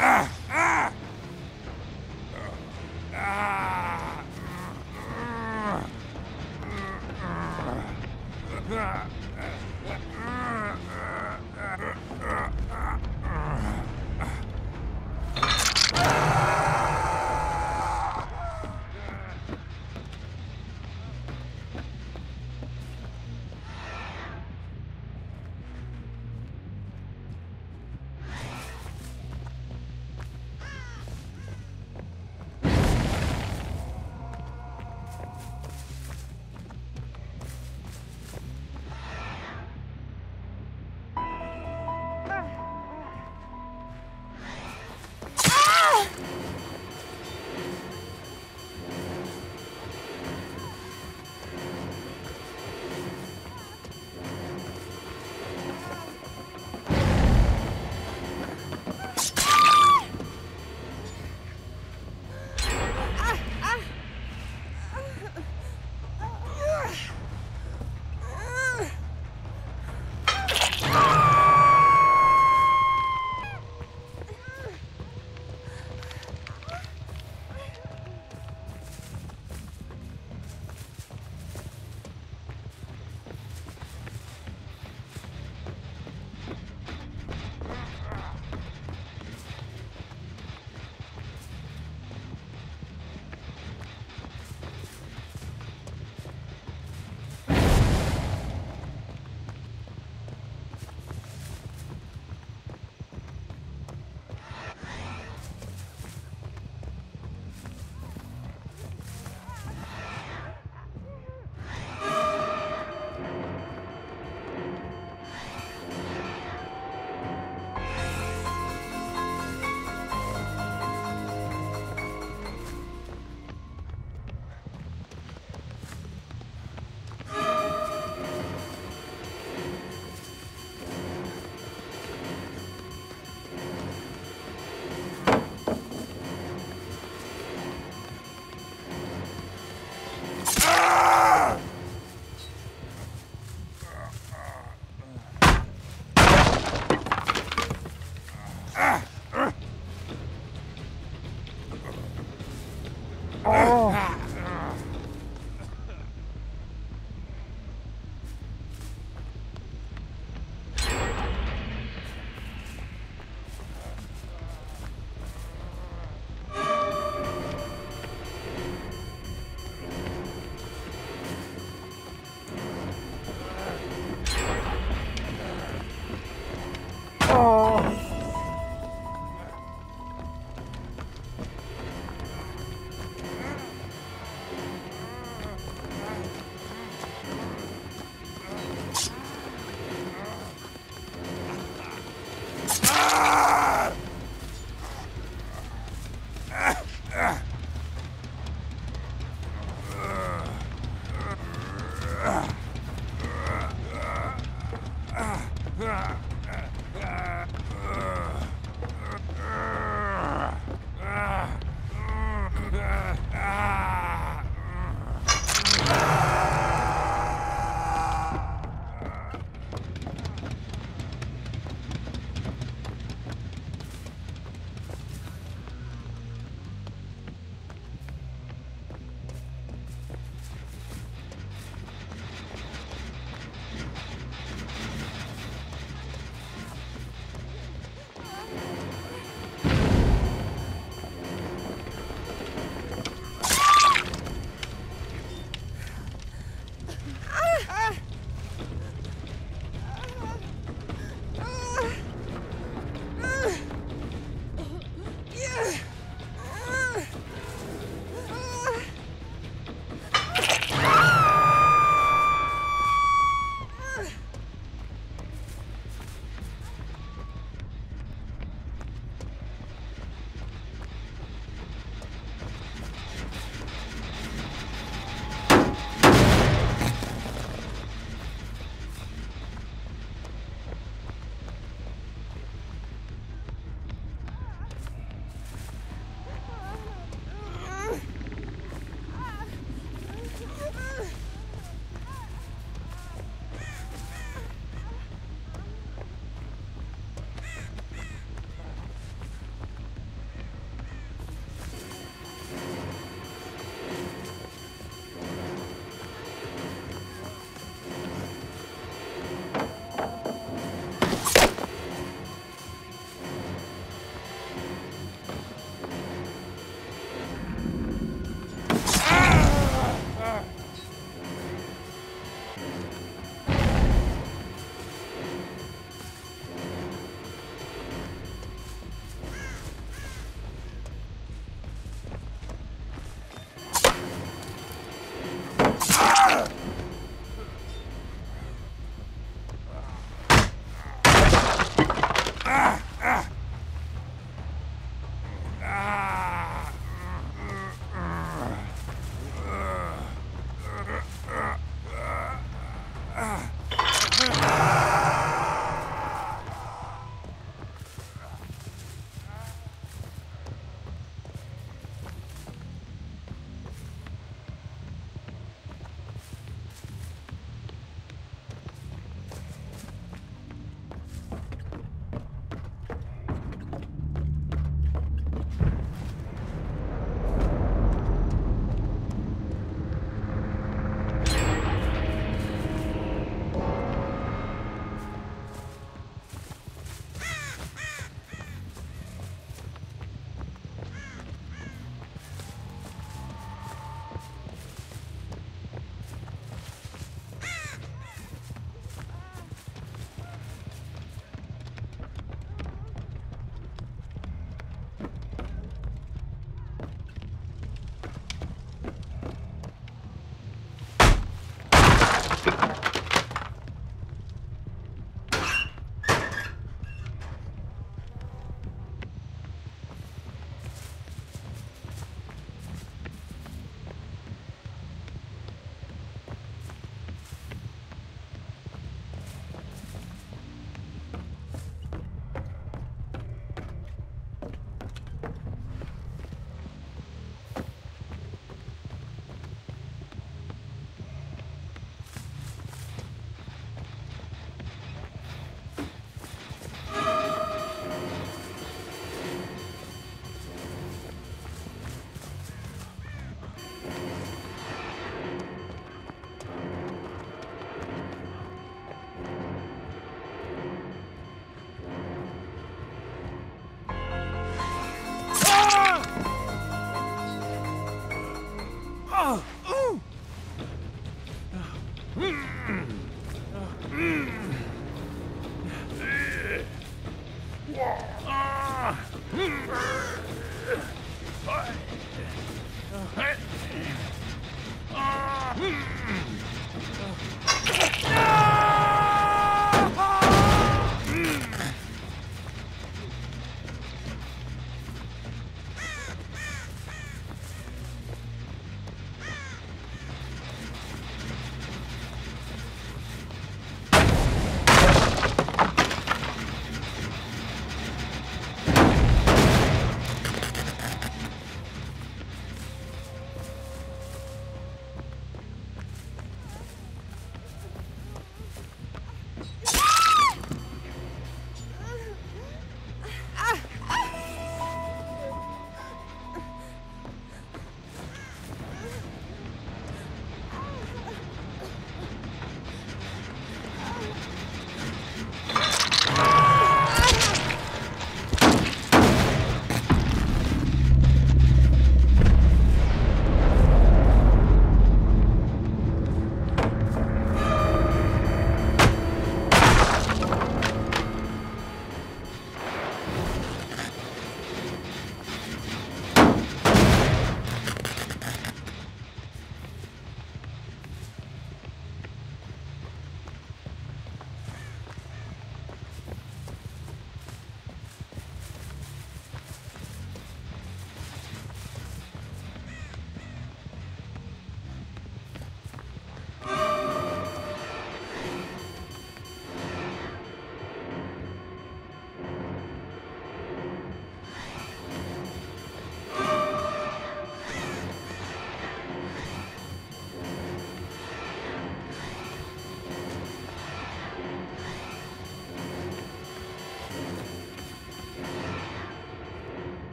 Ah! Ah!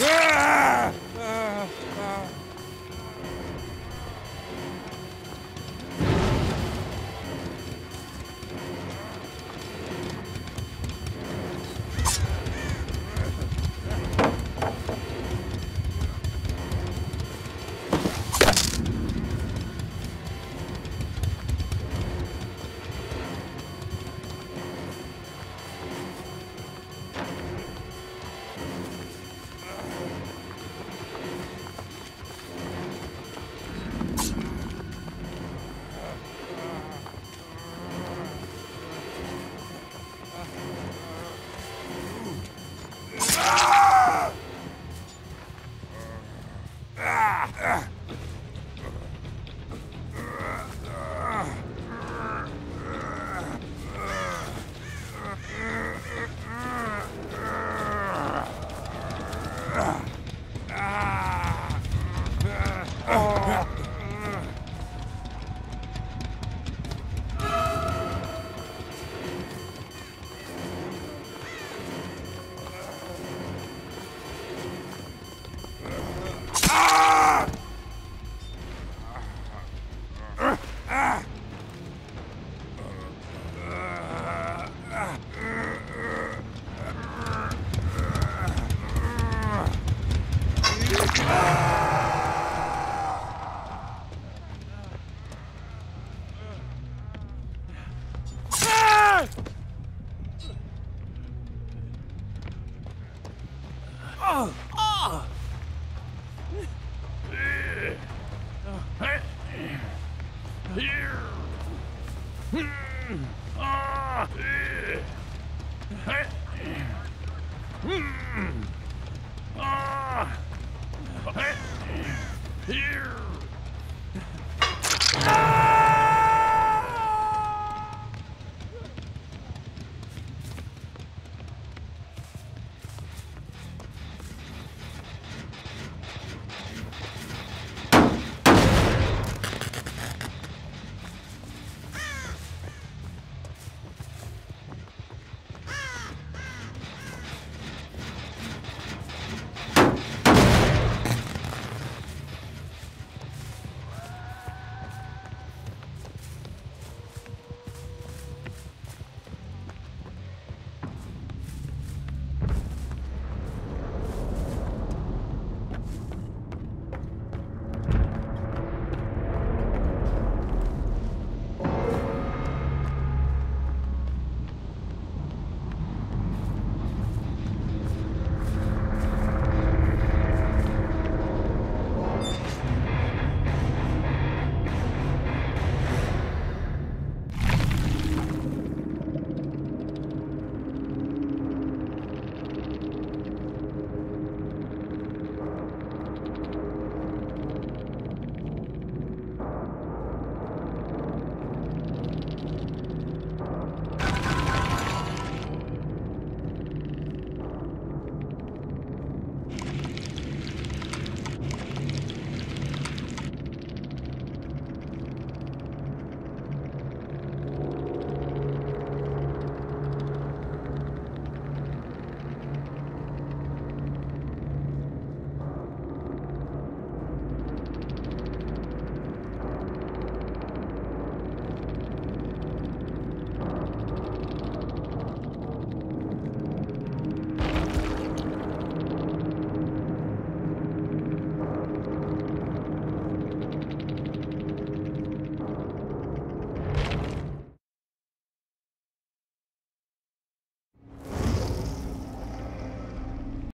Ah!